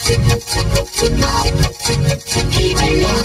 Keep it